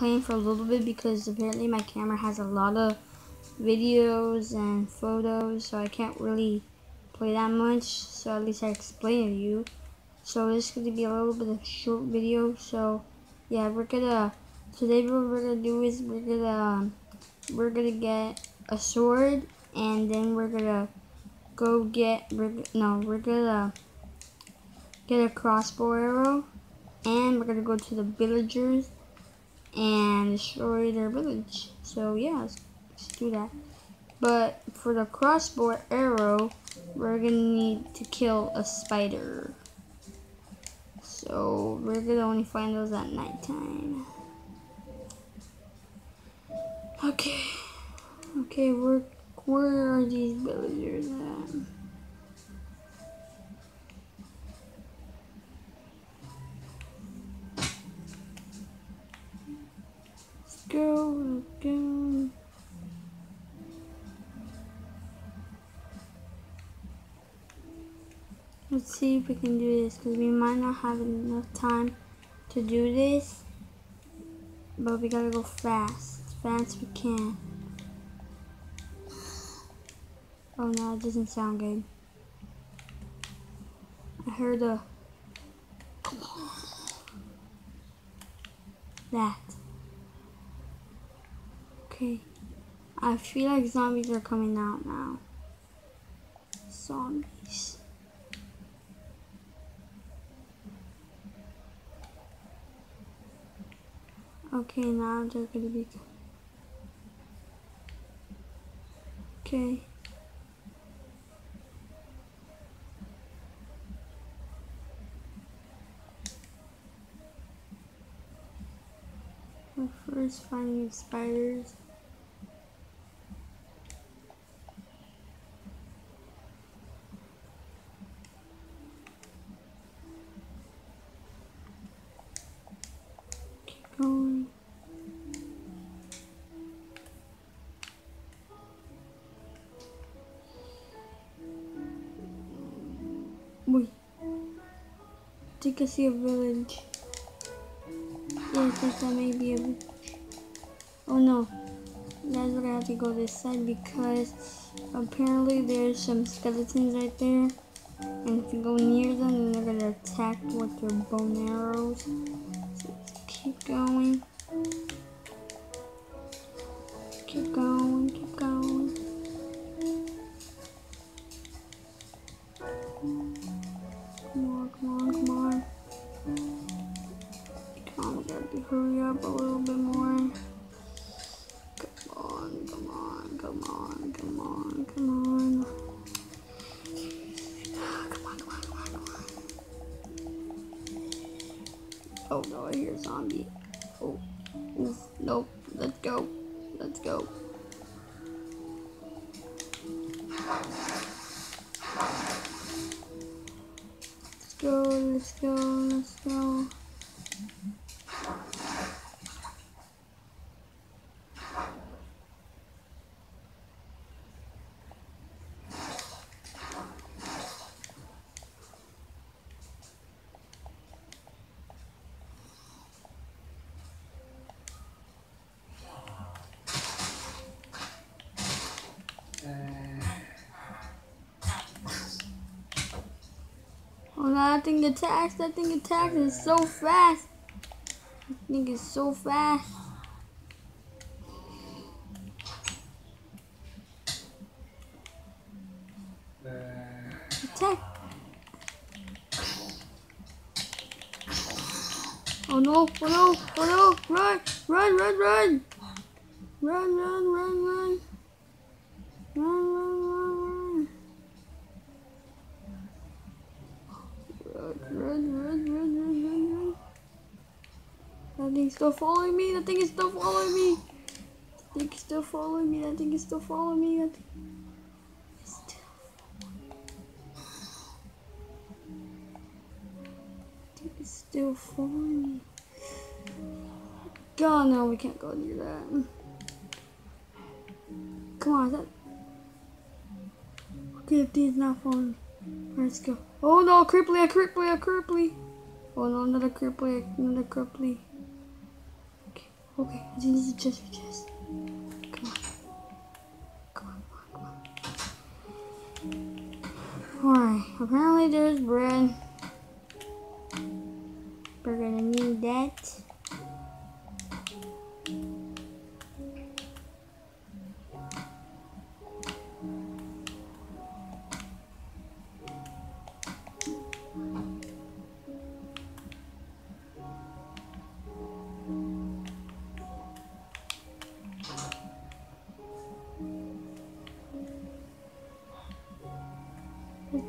playing for a little bit because apparently my camera has a lot of videos and photos, so I can't really play that much. So at least I explain to you. So this is going to be a little bit of short video. So yeah, we're gonna today what we're gonna do is we're gonna um, we're gonna get a sword and then we're gonna go get we're, no we're gonna get a crossbow arrow and we're gonna go to the villagers and destroy their village. So yeah, let's, let's do that. But for the crossbow arrow, we're gonna need to kill a spider. So we're gonna only find those at nighttime. Okay. Okay, where where are these villagers at? Let's see if we can do this because we might not have enough time to do this. But we gotta go fast. As fast we can. Oh no, it doesn't sound good. I heard a that. Okay. I feel like zombies are coming out now. Zombies. Okay, now they're gonna be. Okay. First finding spiders. Wait. I think I see a village. I think that may be a. Oh no. That's we're have to go this side because apparently there's some skeletons right there. And if you go near them, they're gonna attack with their bone arrows. Up a little bit more. Come on, come on, come on, come on, come on. Oh no, I hear a zombie. Oh, oof, nope. Let's go. Let's go. Let's go, let's go, let's go. Oh no, that thing attacks, that thing attacks, it's so fast. That thing is so fast. Attack. Oh no, oh no, oh no, run, run, run. Run, run, run, run. Run, run, run, Run, run, run, run, run, run. That thing's still following me. That thing is still following me. That thing is still following me. That thing is still following me. That thing is still following me. God, no, we can't go near that. Come on, that. Okay, if these not following me. Let's go. Oh no, cripply, a cripply, a cripply. Oh no, another cripply, another cripply. Okay. Okay, I think this is just for chest. Come on. Come on, come on, come on. Alright, apparently there's bread.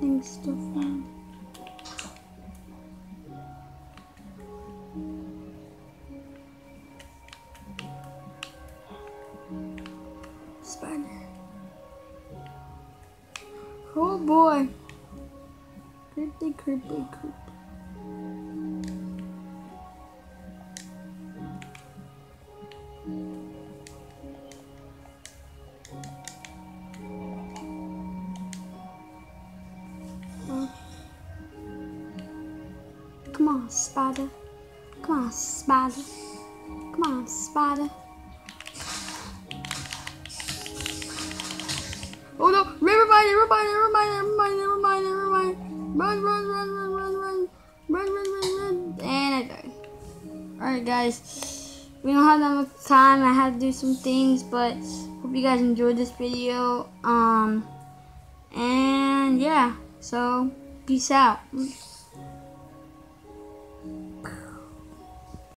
Still fine. Spider. Oh boy. Creepy, creepy, creepy. On, spider. Come on, spider. Come on, spider. Oh no! Never mind, never mind, never mind, never mind, never mind, never mind. Run, run, run, run, run, run. Run, run, run, run. And I died. Alright, guys. We don't have that much time. I have to do some things, but hope you guys enjoyed this video. Um, and yeah, so peace out.